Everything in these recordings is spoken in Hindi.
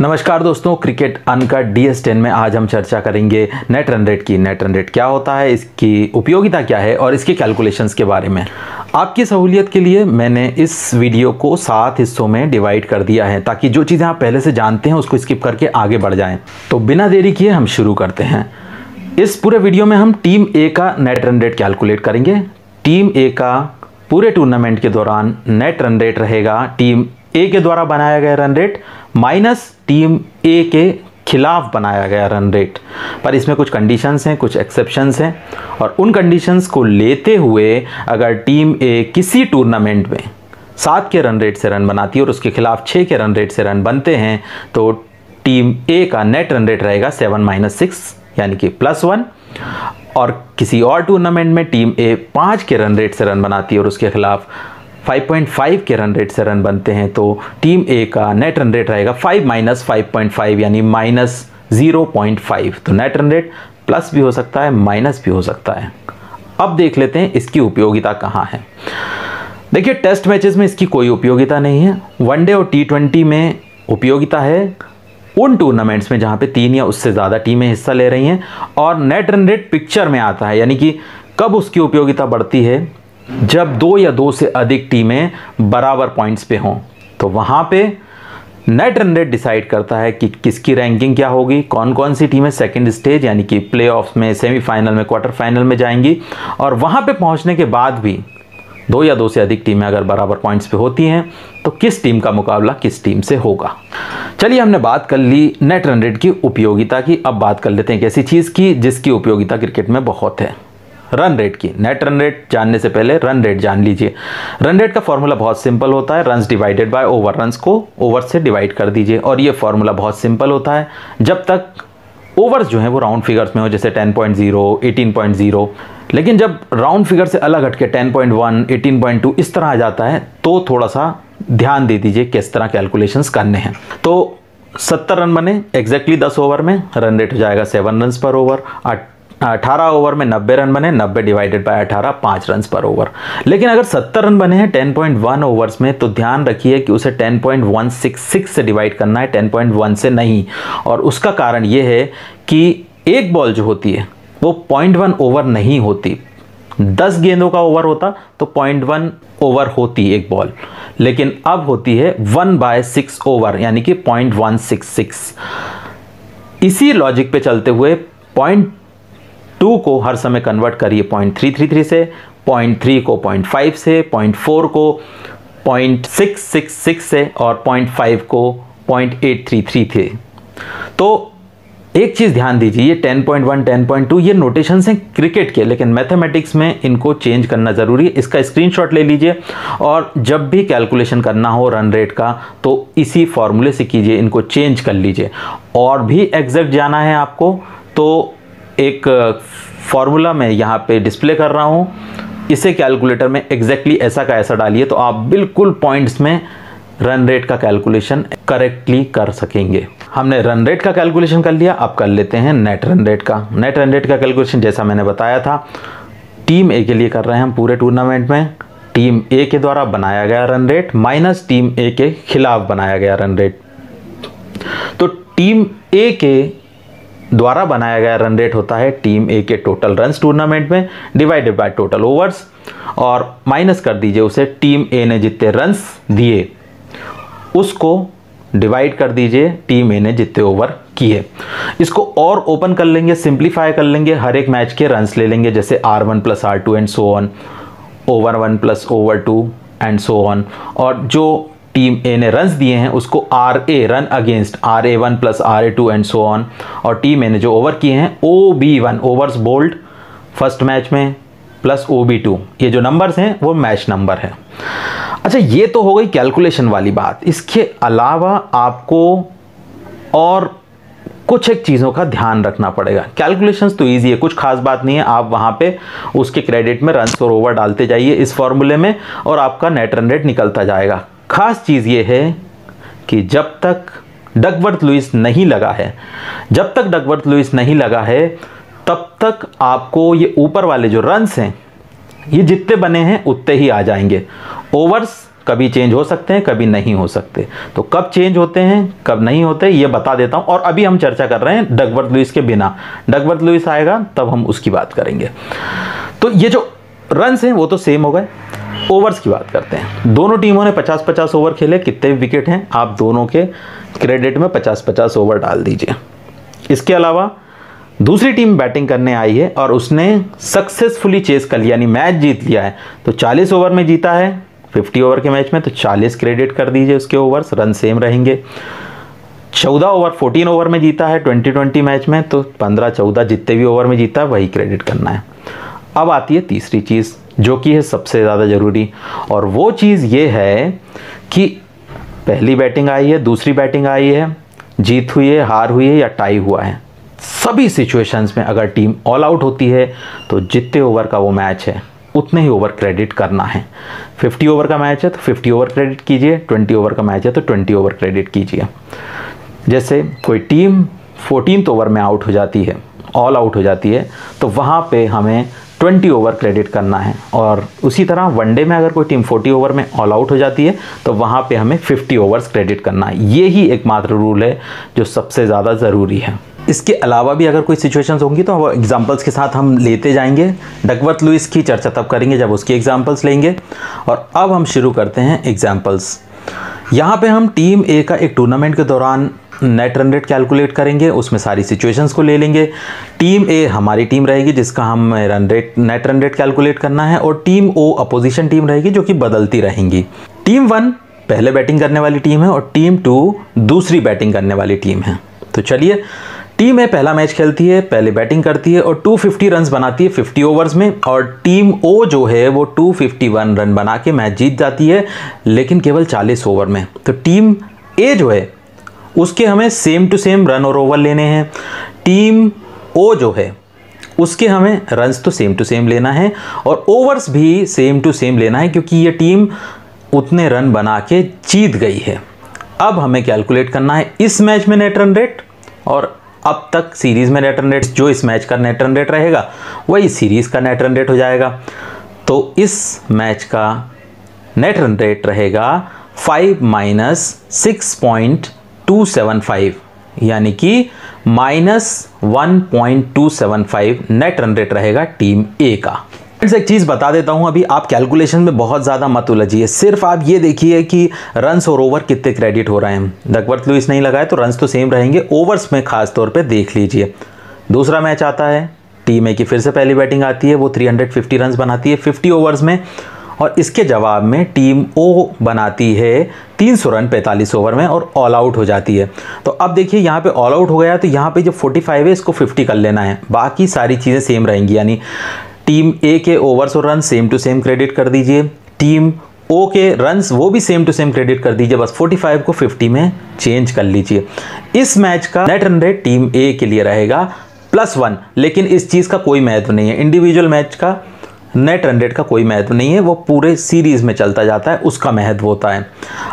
नमस्कार दोस्तों, cricket uncut D S ten में आज हम चर्चा करेंगे नेट रन रेट की। नेट रन रेट क्या होता है, इसकी उपयोगिता क्या है और इसके कैलकुलेशंस के बारे में। आपकी सहूलियत के लिए मैंने इस वीडियो को सात हिस्सों में डिवाइड कर दिया है ताकि जो चीज़ें आप पहले से जानते हैं उसको स्किप करके आगे बढ़ जाएँ। तो बिना देरी किए हम शुरू करते हैं। इस पूरे वीडियो में हम टीम ए का नेट रन रेट कैलकुलेट करेंगे। टीम ए का पूरे टूर्नामेंट के दौरान नेट रन रेट रहेगा टीम ए के द्वारा बनाया गया run rate minus team A के खिलाफ बनाया गया रन रेट पर इसमें कुछ कंडीशंस हैं, कुछ एक्सेप्शंस हैं और उन कंडीशंस को लेते हुए अगर टीम ए किसी टूर्नामेंट में सात के रन रेट से रन बनाती है और उसके खिलाफ छः के रन रेट से रन बनते हैं तो टीम ए का नेट रन रेट रहेगा सेवन माइनस सिक्स यानी कि प्लस वन और किसी और टूर्नामेंट में टीम ए पाँच के रन रेट से रन बनाती है और उसके खिलाफ 5.5 के रन रेट से रन बनते हैं तो टीम ए का नेट रन रेट रहेगा 5 माइनस फाइव यानी माइनस ज़ीरो तो नेट रन रेट प्लस भी हो सकता है माइनस भी हो सकता है। अब देख लेते हैं इसकी उपयोगिता कहाँ है। देखिए टेस्ट मैचेस में इसकी कोई उपयोगिता नहीं है। वनडे और टी ट्वेंटी में उपयोगिता है उन टूर्नामेंट्स में जहाँ पे तीन या उससे ज़्यादा टीमें हिस्सा ले रही हैं, और नेट रन रेट पिक्चर में आता है, यानी कि कब उसकी उपयोगिता बढ़ती है। जब दो या दो से अधिक टीमें बराबर पॉइंट्स पे हों तो वहाँ पे नेट रन रेट डिसाइड करता है कि किसकी रैंकिंग क्या होगी कौन कौन सी टीमें सेकंड स्टेज यानी कि प्ले में सेमीफाइनल में क्वार्टर फाइनल में जाएँगी। और वहाँ पे पहुँचने के बाद भी दो या दो से अधिक टीमें अगर बराबर पॉइंट्स पे होती हैं तो किस टीम का मुकाबला किस टीम से होगा। चलिए, हमने बात कर ली नेट रन रेट की उपयोगिता की। अब बात कर लेते हैं एक ऐसी चीज़ की जिसकी उपयोगिता क्रिकेट में बहुत है। रन रेट की। नेट रन रेट जानने से पहले रन रेट जान लीजिए। रन रेट का फॉर्मूला बहुत सिंपल होता है। Run divided by over run को ओवर से डिवाइड कर दीजिए और ये फॉर्मूला बहुत सिंपल होता है। जब तक ओवर्स जो हैं वो राउंड फिगर्स में हो जैसे 10.0, 18.0 लेकिन जब राउंड फिगर से अलग हटके 10.1, 18.2 इस तरह आ जाता है तो थोड़ा सा ध्यान दे दीजिए किस तरह कैलकुलेशंस करने हैं। तो 70 रन बने एग्जैक्टली 10 ओवर में रन रेट हो जाएगा सेवन रन पर ओवर अठारह ओवर में नब्बे रन बने, नब्बे डिवाइडेड बाय अठारह, पाँच रन पर ओवर लेकिन अगर सत्तर रन बने हैं टेन पॉइंट वन ओवर्स में तो ध्यान रखिए कि उसे ten point one six six से डिवाइड करना है टेन पॉइंट वन से नहीं। और उसका कारण ये है कि एक बॉल जो होती है, वो पॉइंट वन ओवर नहीं होती। दस गेंदों का ओवर होता तो पॉइंट वन ओवर होती एक बॉल लेकिन अब होती है वन बाय सिक्स ओवर यानी कि पॉइंट वन सिक्स सिक्स इसी लॉजिक पे चलते हुए पॉइंट टू को हर समय कन्वर्ट करिए पॉइंट थ्री थ्री थ्री से पॉइंट थ्री को पॉइंट फाइव से पॉइंट फोर को पॉइंट सिक्स सिक्स सिक्स से और पॉइंट फाइव को पॉइंट एट थ्री थ्री थे तो एक चीज़ ध्यान दीजिए ये 10.1, 10.2 ये नोटेशन हैं क्रिकेट के लेकिन मैथमेटिक्स में इनको चेंज करना ज़रूरी है। इसका स्क्रीनशॉट ले लीजिए और जब भी कैलकुलेशन करना हो रन रेट का तो इसी फॉर्मूले से कीजिए इनको चेंज कर लीजिए। और भी एग्जैक्ट जाना है आपको तो एक फॉर्मूला मैं यहाँ पे डिस्प्ले कर रहा हूँ। इसे कैलकुलेटर में एग्जैक्टली exactly ऐसा का ऐसा डालिए तो आप बिल्कुल पॉइंट्स में रन रेट का कैलकुलेशन करेक्टली कर सकेंगे। हमने रन रेट का कैलकुलेशन कर लिया, अब कर लेते हैं नेट रन रेट का। नेट रन रेट का कैलकुलेशन जैसा मैंने बताया था टीम ए के लिए कर रहे हैं हम पूरे टूर्नामेंट में। टीम ए के द्वारा बनाया गया run rate minus team A के खिलाफ बनाया गया रन रेट तो टीम ए के द्वारा बनाया गया रन रेट होता है टीम ए के टोटल रन टूर्नामेंट में डिवाइडेड बाय टोटल ओवर्स और माइनस कर दीजिए उसे टीम ए ने जितने रन्स दिए, उसको डिवाइड कर दीजिए टीम ए ने जितने ओवर किए। इसको और ओपन कर लेंगे सिंप्लीफाई कर लेंगे, हर एक मैच के रन्स ले लेंगे, जैसे R one plus R two and so on over one plus over two and so on और जो टीम ए ने रन्स दिए हैं, उसको R A run against R A one plus R A two and so on और टीम ए ने जो ओवर किए हैं O B one overs bowled first match में प्लस ओ बी टू ये जो नंबर्स हैं, वो मैच नंबर है. अच्छा ये तो हो गई कैलकुलेशन वाली बात. इसके अलावा आपको और कुछ एक चीज़ों का ध्यान रखना पड़ेगा. कैलकुलेशंस तो इजी है, कुछ खास बात नहीं है. आप वहाँ पे उसके क्रेडिट में रन और ओवर डालते जाइए इस फॉर्मूले में और आपका नेट रन रेट निकलता जाएगा. खास चीज़ ये है कि जब तक डकवर्थ लुइस नहीं लगा है, जब तक डकवर्थ लुइस नहीं लगा है, तब तक आपको ये ऊपर वाले जो रन्स हैं, ये जितने बने हैं, उतने ही आ जाएँगे। ओवर्स कभी चेंज हो सकते हैं, कभी नहीं हो सकते। तो कब चेंज होते हैं, कब नहीं होते, ये बता देता हूँ। और अभी हम चर्चा कर रहे हैं डगवर्थ लुइस के बिना। डगवर्थ लुइस आएगा, तब हम उसकी बात करेंगे। तो ये जो रन हैं, वो तो सेम हो गए। ओवर्स की बात करते हैं। दोनों टीमों ने 50-50 ओवर खेले, कितने विकेट हैं, आप दोनों के क्रेडिट में 50-50 ओवर डाल दीजिए। इसके अलावा, दूसरी टीम बैटिंग करने आई है और उसने सक्सेसफुली चेस कर लिया, यानी मैच जीत लिया है। तो 40 ओवर में जीता है 50 ओवर के मैच में तो 40 क्रेडिट कर दीजिए उसके ओवर्स रन सेम रहेंगे। 14 ओवर 14 ओवर में जीता है 2020 मैच में तो 15 14 जितने भी ओवर में जीता है, वही क्रेडिट करना है। अब आती है तीसरी चीज़। जो कि है सबसे ज़्यादा ज़रूरी। और वो चीज़ ये है कि पहली बैटिंग आई है, दूसरी बैटिंग आई है, जीत हुई है, हार हुई है या टाई हुआ है। सभी सिचुएशंस में अगर टीम ऑल आउट होती है तो जितने ओवर का वो मैच है, उतने ही ओवर क्रेडिट करना है। 50 ओवर का मैच है तो 50 ओवर क्रेडिट कीजिए। 20 ओवर का मैच है तो 20 ओवर क्रेडिट कीजिए। जैसे कोई टीम फोर्टीन ओवर में आउट हो जाती है ऑल आउट हो जाती है तो वहाँ पे हमें 20 ओवर क्रेडिट करना है। और उसी तरह वनडे में अगर कोई टीम 40 ओवर में ऑल आउट हो जाती है तो वहाँ पे हमें 50 ओवर्स क्रेडिट करना है। ये ही एकमात्र रूल है जो सबसे ज़्यादा ज़रूरी है। इसके अलावा भी अगर कोई सिचुएशंस होंगी तो वो एग्जांपल्स के साथ हम लेते जाएँगे। डकवर्थ लुइस की चर्चा तब करेंगे जब उसकी एग्जांपल्स लेंगे। और अब हम शुरू करते हैं एग्जांपल्स यहाँ पे हम टीम ए का एक टूर्नामेंट के दौरान नेट रन रेट कैलकुलेट करेंगे, उसमें सारी सिचुएशंस को ले लेंगे। टीम ए हमारी टीम रहेगी जिसका हम run rate, net run rate calculate करना है और टीम ओ अपोजिशन टीम रहेगी जो कि बदलती रहेंगी। टीम वन पहले बैटिंग करने वाली टीम है और टीम टू दूसरी बैटिंग करने वाली टीम है। तो चलिए, टीम ए पहला मैच खेलती है, पहले बैटिंग करती है और 250 रन्स बनाती है 50 ओवर्स में और टीम ओ जो है वो 251 रन बना के मैच जीत जाती है, लेकिन केवल 40 ओवर में। तो टीम ए जो है उसके हमें सेम टू सेम रन और ओवर लेने हैं। टीम ओ जो है, उसके हमें रन्स तो सेम टू सेम लेना है और ओवर्स भी सेम टू सेम लेना है क्योंकि ये टीम उतने रन बना के जीत गई है। अब हमें कैलकुलेट करना है इस मैच में नेट रन रेट और अब तक सीरीज़ में नेट रन रेट जो इस मैच का नेट रन रेट रहेगा, वही सीरीज़ का नेट रन रेट हो जाएगा। तो इस मैच का नेट रन रेट रहेगा five minus six point two seven five यानी कि minus one point two seven five net run rate रहेगा टीम ए का। एक चीज़ बता देता हूँ, अभी आप कैलकुलेशन में बहुत ज़्यादा मत उलझिए। सिर्फ़ आप ये देखिए कि रन्स और ओवर कितने क्रेडिट हो रहे हैं। डकवर्थ लुइस नहीं लगाए तो रन्स तो सेम रहेंगे। ओवर्स में खास तौर पे देख लीजिए। दूसरा मैच आता है टीम ए की फिर से पहली बैटिंग आती है, वो 350 रन्स बनाती है। 50 ओवर्स में और इसके जवाब में टीम ओ बनाती है 300 रन 45 ओवर में और ऑल आउट हो जाती है। तो अब देखिए, यहाँ पे ऑल आउट हो गया तो यहाँ पे जो 45 है, इसको 50 कर लेना है। बाकी सारी चीज़ें सेम रहेंगी, यानी टीम ए के ओवर्स और run same to same credit कर दीजिए। टीम ओ के रन्स वो भी सेम टू सेम क्रेडिट कर दीजिए, बस 45 को 50 में चेंज कर लीजिए। इस मैच का net run rate team A के लिए रहेगा प्लस वन लेकिन इस चीज़ का कोई महत्व नहीं है। इंडिविजुअल मैच का नेट रन रेट का कोई महत्व नहीं है, वो पूरे सीरीज़ में चलता जाता है, उसका महत्व होता है।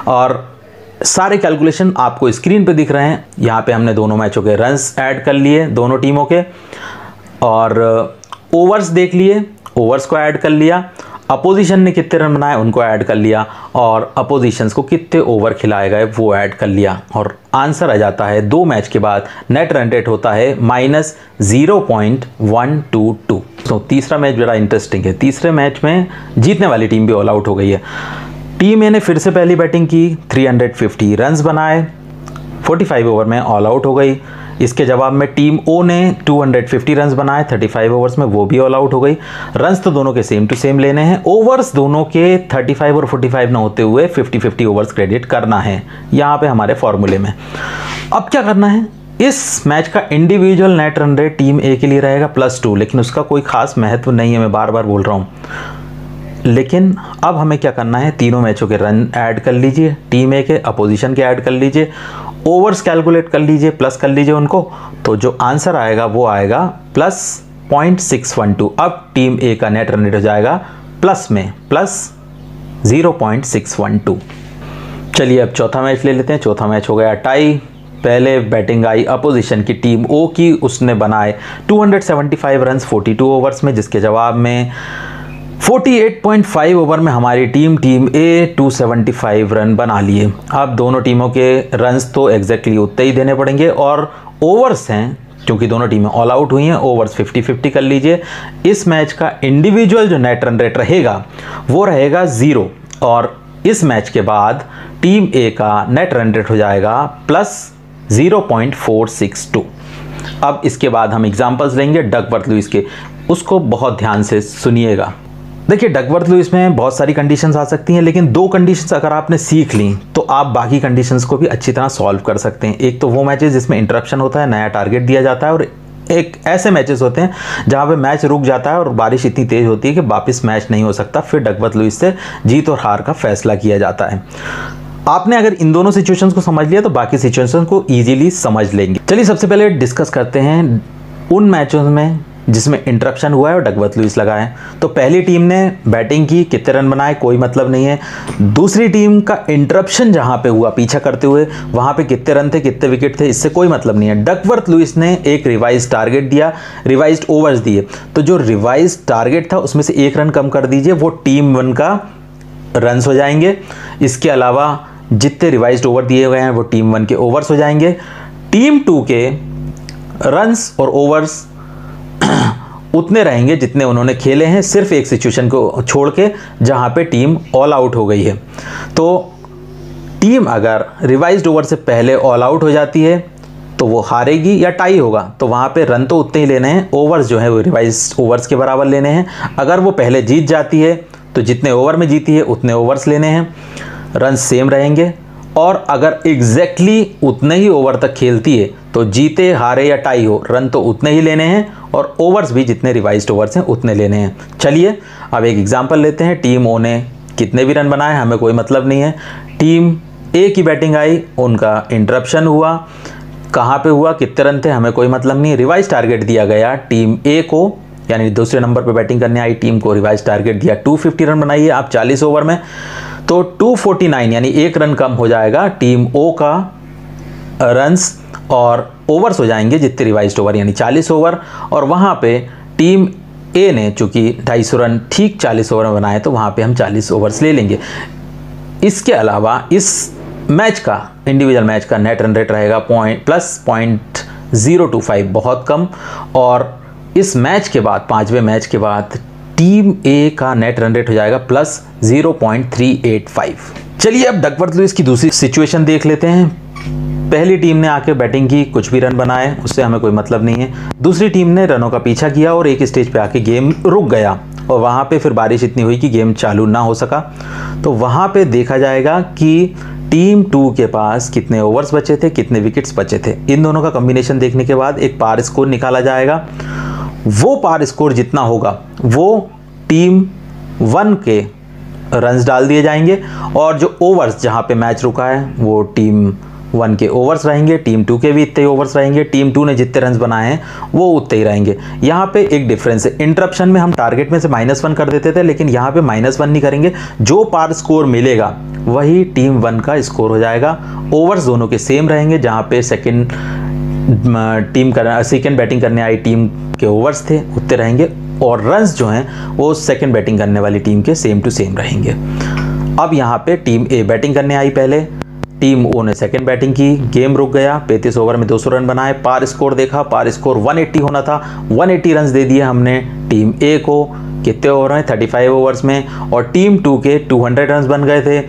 और सारे कैलकुलेशन आपको स्क्रीन पे दिख रहे हैं, यहाँ पे हमने दोनों मैचों के रन्स ऐड कर लिए, दोनों टीमों के, और ओवर्स देख लिए, ओवर्स को ऐड कर लिया अपोजिशन ने कितने रन बनाए, उनको ऐड कर लिया और अपोजिशंस को कितने ओवर खिलाए गए, वो ऐड कर लिया। और आंसर आ जाता है, दो मैच के बाद नेट रन रेट होता है minus zero point one two two. तो तीसरा मैच बड़ा इंटरेस्टिंग है। तीसरे मैच में जीतने वाली टीम भी ऑल आउट हो गई है। टीम ए ने फिर से पहली बैटिंग की 350 रन्स बनाए 45 ओवर में ऑल आउट हो गई। इसके जवाब में टीम ओ ने 250 रन्स बनाए 35 ओवर्स में वो भी ऑल आउट हो गई। रन्स तो दोनों के सेम टू सेम लेने हैं। ओवर्स दोनों के 35 और 45 ना होते हुए 50 50 ओवर्स क्रेडिट करना है। यहाँ पे हमारे फॉर्मूले में। अब क्या करना है? इस मैच का individual net run rate team A के लिए रहेगा प्लस टू लेकिन उसका कोई खास महत्व नहीं है, मैं बार बार बोल रहा हूँ। लेकिन अब हमें क्या करना है? तीनों मैचों के रन ऐड कर लीजिए। टीम ए के अपोजिशन के ऐड कर लीजिए। ओवर्स कैलकुलेट कर लीजिए प्लस कर लीजिए उनको तो जो आंसर आएगा वो आएगा plus point six one two अब टीम ए का नेट रन रेट हो जाएगा प्लस में plus zero point six one two चलिए अब चौथा मैच ले लेते हैं, चौथा मैच हो गया टाई पहले बैटिंग आई अपोजिशन की टीम ओ की, उसने बनाए 275 रन्स 42 ओवर्स में, जिसके जवाब में 48.5 ओवर में हमारी टीम टीम ए 275 रन बना लिए। अब दोनों टीमों के रन्स तो एग्जैक्टली उतने ही देने पड़ेंगे और ओवर्स हैं, क्योंकि दोनों टीमें ऑल आउट हुई हैं ओवर्स 50-50 कर लीजिए। इस मैच का इंडिविजुअल जो नेट रन रेट रहेगा, वो रहेगा ज़ीरो और इस मैच के बाद टीम ए का नेट रन रेट हो जाएगा प्लस 0.462 अब इसके बाद हम एग्जांपल्स लेंगे डकवर्थ लुइस के उसको बहुत ध्यान से सुनिएगा। देखिए डकवर्थ लुइस में बहुत सारी कंडीशंस आ सकती हैं, लेकिन दो कंडीशंस अगर आपने सीख ली तो आप बाकी कंडीशंस को भी अच्छी तरह सॉल्व कर सकते हैं। एक तो वो मैचेस जिसमें इंटरप्शन होता है, नया टारगेट दिया जाता है, और एक ऐसे मैचेस होते हैं जहाँ पे मैच रुक जाता है और बारिश इतनी तेज होती है कि वापस मैच नहीं हो सकता। फिर डकवर्थ लुइस से जीत और हार का फैसला किया जाता है। आपने अगर इन दोनों सिचुएशंस को समझ लिया तो बाकी सिचुएशंस को इजीली समझ लेंगे। चलिए, सबसे पहले डिस्कस करते हैं उन मैचों में जिसमें इंटरप्शन हुआ है और डगवत लुइस लगा है। तो पहली टीम ने बैटिंग की, कितने रन बनाए, कोई मतलब नहीं है। दूसरी टीम का इंटरप्शन जहाँ पे हुआ, पीछा करते हुए, वहाँ पे कितने रन थे, कितने विकेट थे, इससे कोई मतलब नहीं है। डकवर्थ लुइस ने एक रिवाइज टारगेट दिया रिवाइज ओवर्स दिए। तो जो रिवाइज टारगेट था, उसमें से एक रन कम कर दीजिए, वो टीम वन का रन हो जाएँगे। इसके अलावा जितने रिवाइज ओवर दिए गए हैं, वो टीम वन के ओवर्स हो जाएँगे। टीम टू के रन्स और ओवर्स उतने रहेंगे जितने उन्होंने खेले हैं सिर्फ़ एक सिचुएशन को छोड़ के, जहाँ पे टीम ऑल आउट हो गई है। तो टीम अगर रिवाइज्ड ओवर से पहले ऑल आउट हो जाती है तो वो हारेगी या टाई होगा। तो वहाँ पे रन तो उतने ही लेने हैं ओवर्स जो है वो रिवाइज ओवर्स के बराबर लेने हैं। अगर वो पहले जीत जाती है तो जितने ओवर में जीती है, उतने ओवर्स लेने हैं। रन सेम रहेंगे। और अगर एग्जैक्टली exactly उतने ही ओवर तक खेलती है तो जीते, हारे या टाई हो रन तो उतने ही लेने हैं और ओवर्स भी जितने रिवाइज ओवर्स हैं, उतने लेने हैं। चलिए, अब एक एग्ज़ाम्पल लेते हैं। टीम ओ ने कितने भी रन बनाए, हमें कोई मतलब नहीं है। टीम ए की बैटिंग आई, उनका इंटरप्शन हुआ। कहाँ पे हुआ, कितने रन थे, हमें कोई मतलब नहीं। रिवाइज टारगेट दिया गया टीम ए को, यानी दूसरे नंबर पे बैटिंग करने आई। टीम को रिवाइज टारगेट दिया। 250 रन बनाइए आप 40 ओवर में। तो 249 यानी एक रन कम हो जाएगा। टीम ओ का रन्स और ओवर्स हो जाएँगे जितने रिवाइज ओवर यानी 40 ओवर और वहाँ पे टीम ए ने चूँकि 250 रन ठीक 40 ओवर में बनाए तो वहाँ पे हम 40 ओवर्स ले लेंगे। इसके अलावा इस मैच का इंडिविजुअल मैच का नेट रन रेट रहेगा point plus point zero two five बहुत कम। और इस मैच के बाद, पाँचवें मैच के बाद टीम ए का नेट रन रेट हो जाएगा प्लस 0.385 चलिए अब डकवर्थ लुइस की दूसरी सिचुएशन देख लेते हैं। पहली टीम ने आके बैटिंग की, कुछ भी रन बनाए, उससे हमें कोई मतलब नहीं है। दूसरी टीम ने रनों का पीछा किया और एक स्टेज पे आके गेम रुक गया। और वहाँ पे फिर बारिश इतनी हुई कि गेम चालू ना हो सका। तो वहाँ पे देखा जाएगा कि टीम टू के पास कितने ओवर्स बचे थे, कितने विकेट्स बचे थे। इन दोनों का कॉम्बिनेशन देखने के बाद एक पार स्कोर निकाला जाएगा। वो पार स्कोर जितना होगा, वो टीम वन के रन्स डाल दिए जाएँगे और जो ओवर्स जहाँ पे मैच रुका है, वो टीम वन के ओवर्स रहेंगे, टीम टू के भी इतने ओवर्स रहेंगे, टीम टू ने जितने रन बनाए हैं, वो उतने ही रहेंगे। यहाँ पे एक डिफरेंस है। इंटरप्शन में हम टारगेट में से माइनस वन कर देते थे, लेकिन यहाँ पे माइनस वन नहीं करेंगे। जो पार स्कोर मिलेगा, वही टीम वन का स्कोर हो जाएगा। ओवर्स दोनों के सेम रहेंगे, जहाँ पे सेकेंड टीम कर सेकेंड बैटिंग करने आई टीम के ओवर्स थे, उतने रहेंगे। और रन्स जो हैं, वो सेकेंड बैटिंग करने वाली टीम के सेम टू सेम रहेंगे। अब यहाँ पे टीम ए बैटिंग करने आई पहले। टीम ओ ने सेकेंड बैटिंग की गेम रुक गया। 35 ओवर में 200 रन बनाए पार स्कोर देखा। पार स्कोर 180 होना था। 180 रन दे दिए हमने टीम ए को। कितने ओवर में 35 ओवर्स में। और टीम टू के 200 रन बन गए थे।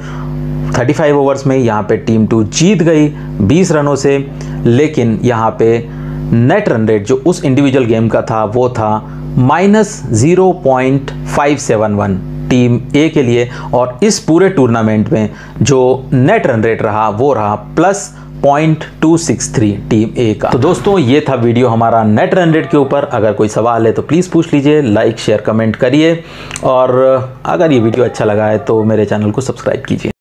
35 ओवर्स में यहाँ पे टीम टू जीत गई। 20 रनों से लेकिन यहाँ पे नेट रन रेट जो उस इंडिविजुअल गेम का था, वो था minus zero point five seven one team A के लिए और इस पूरे टूर्नामेंट में जो नेट रन रेट रहा, वो रहा plus point two six three team A का। तो दोस्तों, ये था वीडियो हमारा नेट रन रेट के ऊपर। अगर कोई सवाल है तो प्लीज़ पूछ लीजिए लाइक शेयर कमेंट करिए और अगर ये वीडियो अच्छा लगा है तो मेरे चैनल को सब्सक्राइब कीजिए।